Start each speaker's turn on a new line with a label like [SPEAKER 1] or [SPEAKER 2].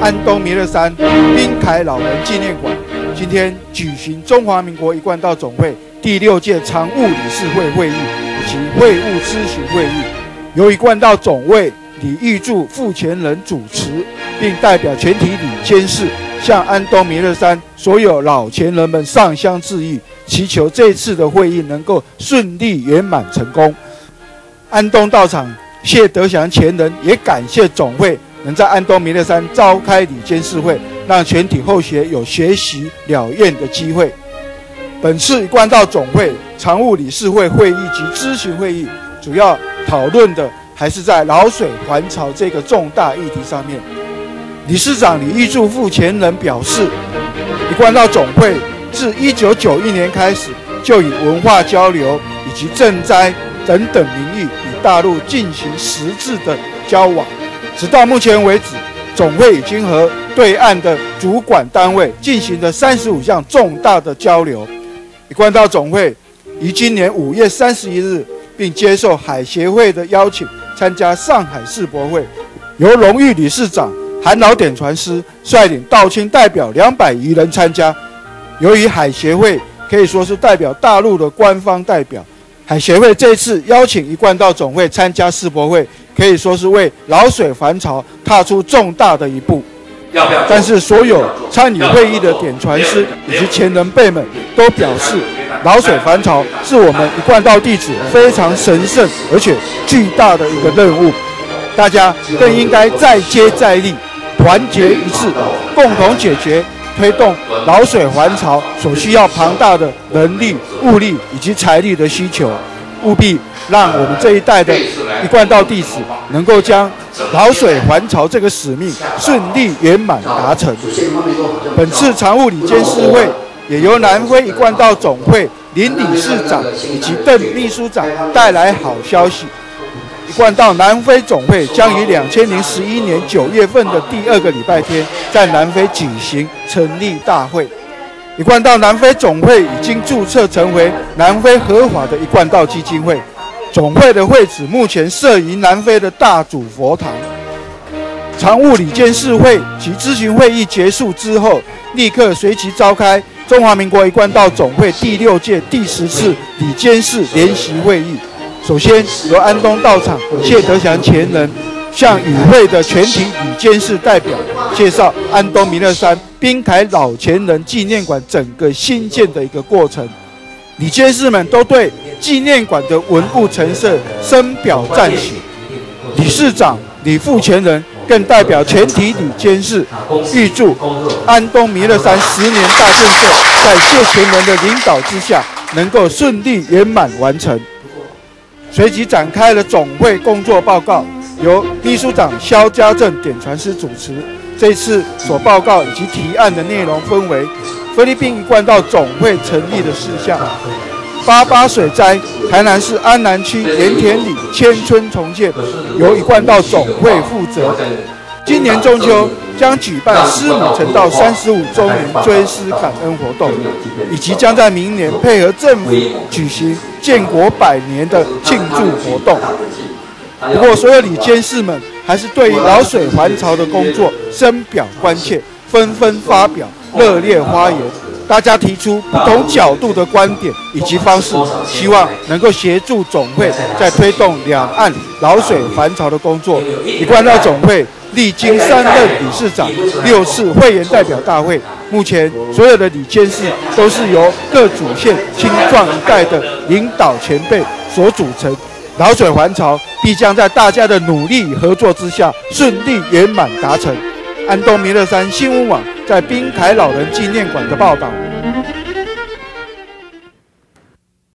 [SPEAKER 1] 安东弥勒山滨凯老人纪念馆今天举行中华民国一贯道总会第六届常务理事会会议以及会务咨询会议，由一贯道总会李玉柱副前人主持，并代表全体李监事向安东弥勒山所有老前人们上香致意，祈求这次的会议能够顺利圆满成功。安东道场，谢德祥前人也感谢总会。能在安东弥勒山召开理监事会，让全体后学有学习了愿的机会。本次关道总会常务理事会会议及咨询会议，主要讨论的还是在老水还潮这个重大议题上面。理事长李玉柱副前人表示，一贯道总会自一九九一年开始，就以文化交流以及赈灾等等名义，与大陆进行实质的交往。直到目前为止，总会已经和对岸的主管单位进行了三十五项重大的交流。一贯道总会于今年五月三十一日，并接受海协会的邀请，参加上海世博会，由荣誉理事长韩老点传师率领道清代表两百余人参加。由于海协会可以说是代表大陆的官方代表，海协会这次邀请一贯道总会参加世博会。可以说是为老水还潮踏出重大的一步，但是所有参与会议的点传师以及前人辈们都表示，老水还潮是我们一贯道弟子非常神圣而且巨大的一个任务，大家更应该再接再厉，团结一致，共同解决推动老水还潮所需要庞大的人力、物力以及财力的需求。务必让我们这一代的一贯道弟子能够将老水还潮这个使命顺利圆满达成。本次常务理监事会也由南非一贯道总会林理事长以及邓秘书长带来好消息：一贯道南非总会将于两千零十一年九月份的第二个礼拜天在南非举行成立大会。一贯道南非总会已经注册成为南非合法的一贯道基金会，总会的会址目前设于南非的大主佛堂。常务理监事会及咨询会议结束之后，立刻随即召开中华民国一贯道总会第六届第十次理监事联席会议。首先由安东到场，谢德祥前人向与会的全体理监事代表介绍安东弥勒山。滨凯老前人纪念馆整个新建的一个过程，李监事们都对纪念馆的文物陈设深表赞许。理事长李副前人更代表全体李监事预祝安东弥勒山十年大建设在谢前人的领导之下能够顺利圆满完成。随即展开了总会工作报告，由秘书长肖家正点传师主持。这次所报告以及提案的内容分为菲律宾一贯道总会成立的事项、八八水灾、台南市安南区盐田里千村重建由一贯道总会负责。今年中秋将举办师母成道三十五周年追思感恩活动，以及将在明年配合政府举行建国百年的庆祝活动。不过，所有李监事们还是对于老水还潮的工作深表关切，纷纷发表热烈发言。大家提出不同角度的观点以及方式，希望能够协助总会在推动两岸老水还潮的工作。一贯道总会历经三任理事长、六次会员代表大会，目前所有的李监事都是由各主线青壮一代的领导前辈所组成。老水还潮必将在大家的努力合作之下顺利圆满达成。安东弥勒山新闻网在滨凯老人纪念馆的报道。